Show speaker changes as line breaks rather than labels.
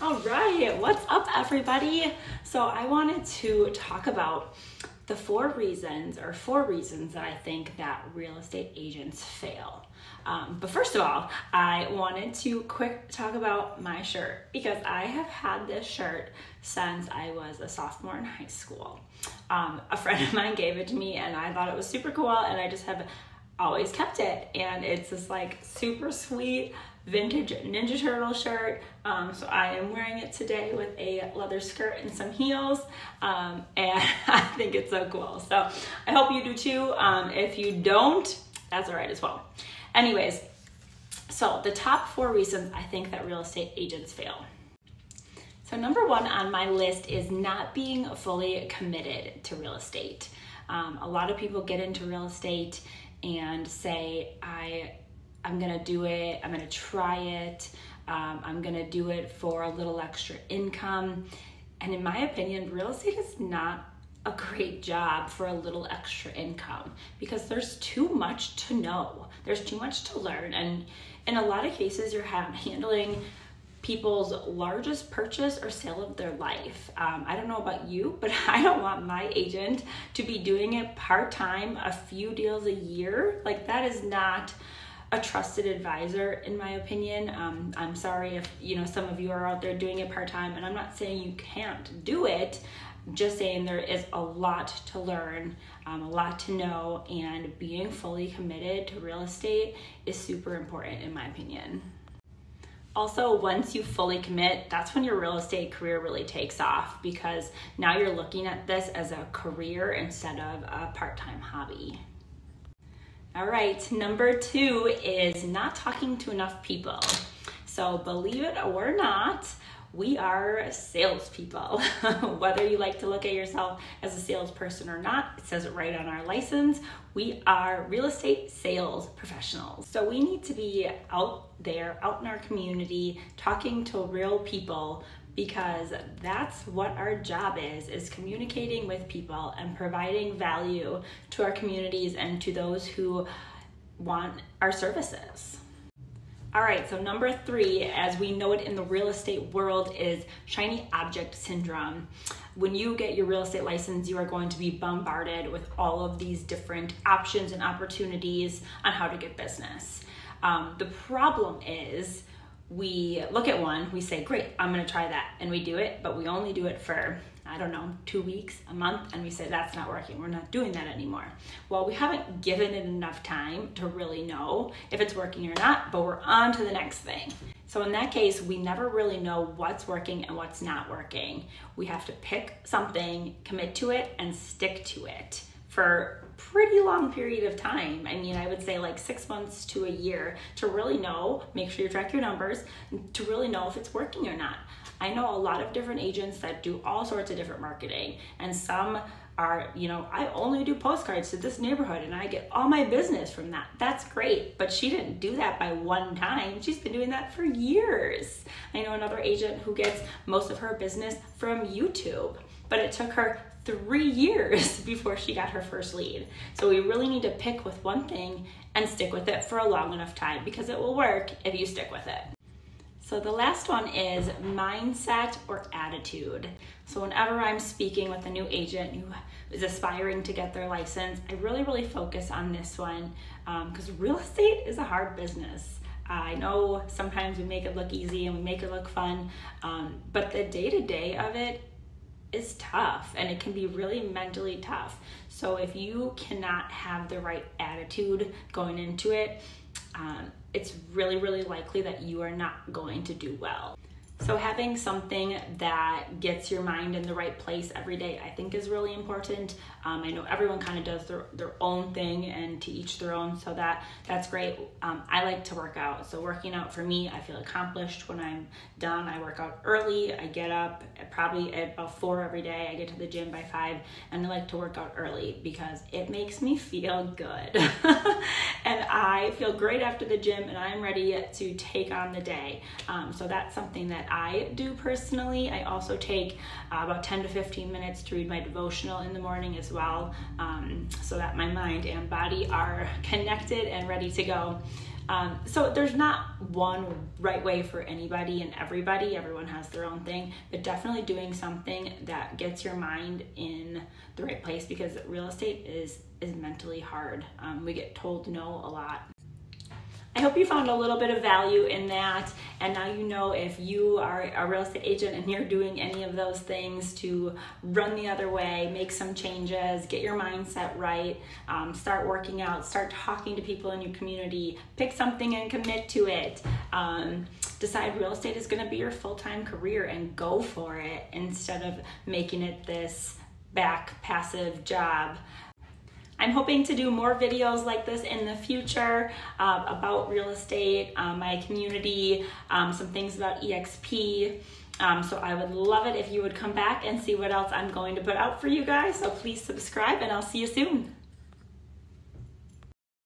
All right, what's up, everybody? So, I wanted to talk about the four reasons or four reasons that I think that real estate agents fail. Um, but first of all, I wanted to quick talk about my shirt because I have had this shirt since I was a sophomore in high school. Um, a friend of mine gave it to me and I thought it was super cool and I just have always kept it. And it's this like super sweet vintage Ninja Turtle shirt. Um, so I am wearing it today with a leather skirt and some heels. Um, and I think it's so cool. So I hope you do too. Um, if you don't, that's all right as well. Anyways, so the top four reasons I think that real estate agents fail. So, number one on my list is not being fully committed to real estate. Um, a lot of people get into real estate and say, I, I'm gonna do it, I'm gonna try it, um, I'm gonna do it for a little extra income. And in my opinion, real estate is not a great job for a little extra income because there's too much to know. There's too much to learn. And in a lot of cases, you're handling people's largest purchase or sale of their life. Um, I don't know about you, but I don't want my agent to be doing it part time, a few deals a year. Like, that is not a trusted advisor in my opinion um, i'm sorry if you know some of you are out there doing it part-time and i'm not saying you can't do it just saying there is a lot to learn, um, a lot to know, and being fully committed to real estate is super important in my opinion. Also, once you fully commit, that's when your real estate career really takes off because now you're looking at this as a career instead of a part time hobby. All right, number two is not talking to enough people. So, believe it or not, we are salespeople. Whether you like to look at yourself as a salesperson or not, it says it right on our license. We are real estate sales professionals. So we need to be out there, out in our community, talking to real people because that's what our job is is communicating with people and providing value to our communities and to those who want our services. All right, so number three, as we know it in the real estate world, is shiny object syndrome. When you get your real estate license, you are going to be bombarded with all of these different options and opportunities on how to get business. Um, the problem is, we look at one, we say, Great, I'm gonna try that, and we do it, but we only do it for I don't know, two weeks, a month, and we say that's not working. We're not doing that anymore. Well, we haven't given it enough time to really know if it's working or not, but we're on to the next thing. So, in that case, we never really know what's working and what's not working. We have to pick something, commit to it, and stick to it for pretty long period of time. I mean, I would say like six months to a year to really know, make sure you track your numbers, to really know if it's working or not. I know a lot of different agents that do all sorts of different marketing, and some are, you know, I only do postcards to this neighborhood and I get all my business from that. That's great. But she didn't do that by one time. She's been doing that for years. I know another agent who gets most of her business from YouTube, but it took her three years before she got her first lead. So we really need to pick with one thing and stick with it for a long enough time because it will work if you stick with it. So the last one is mindset or attitude. So whenever I'm speaking with a new agent who is aspiring to get their license, I really, really focus on this one because um, real estate is a hard business. I know sometimes we make it look easy and we make it look fun, um, but the day to day of it is tough and it can be really mentally tough. So if you cannot have the right attitude going into it, um, it's really, really likely that you are not going to do well. So, having something that gets your mind in the right place every day, I think, is really important. Um, I know everyone kind of does their, their own thing and to each their own, so that that's great. Um, I like to work out. So, working out for me, I feel accomplished when I'm done. I work out early. I get up probably at about four every day. I get to the gym by five, and I like to work out early because it makes me feel good. I feel great after the gym, and I'm ready to take on the day. Um, so, that's something that I do personally. I also take uh, about 10 to 15 minutes to read my devotional in the morning as well, um, so that my mind and body are connected and ready to go. Um, so there's not one right way for anybody and everybody. Everyone has their own thing, but definitely doing something that gets your mind in the right place because real estate is is mentally hard. Um, we get told no a lot. I hope you found a little bit of value in that, and now you know if you are a real estate agent and you're doing any of those things to run the other way, make some changes, get your mindset right, um, start working out, start talking to people in your community, pick something and commit to it. Um, decide real estate is going to be your full time career and go for it instead of making it this back passive job. I'm hoping to do more videos like this in the future uh, about real estate, um, my community, um, some things about EXP. Um, so I would love it if you would come back and see what else I'm going to put out for you guys. So please subscribe and I'll see you soon.